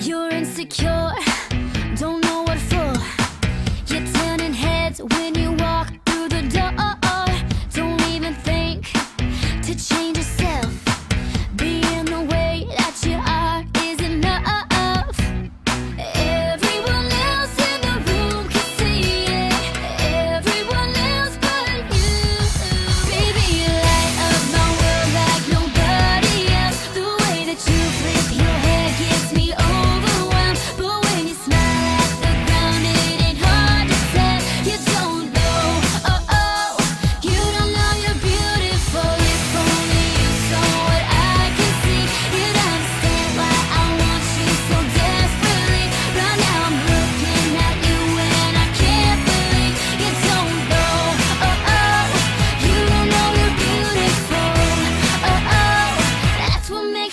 You're insecure.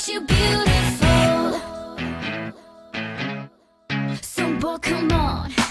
you beautiful. So boy, come on.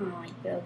oh my god.